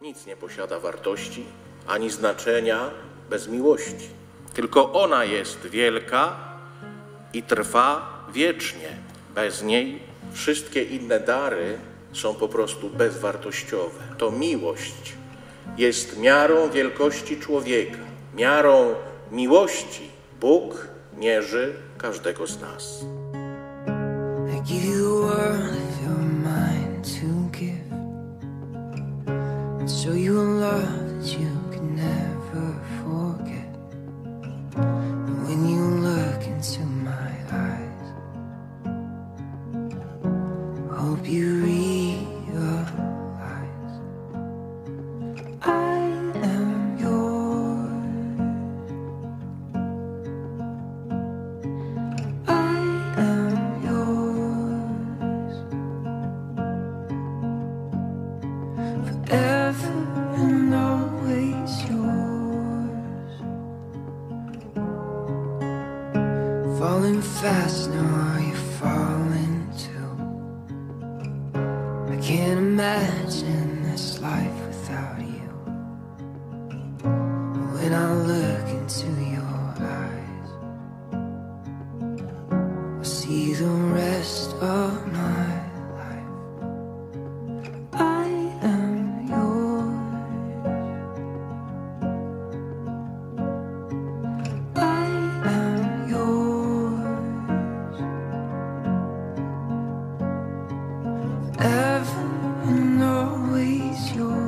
Nic nie posiada wartości ani znaczenia bez miłości. Tylko ona jest wielka i trwa wiecznie. Bez niej wszystkie inne dary są po prostu bezwartościowe. To miłość jest miarą wielkości człowieka. Miarą miłości Bóg mierzy każdego z nas. A love that you can never forget. When you look into my eyes, hope you Falling fast now, you're you falling too? I can't imagine this life without you. When I look into your eyes. I see the rest of Ever and always yours.